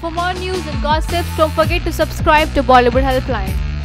For more news and gossips, don't forget to subscribe to Bollywood Helpline.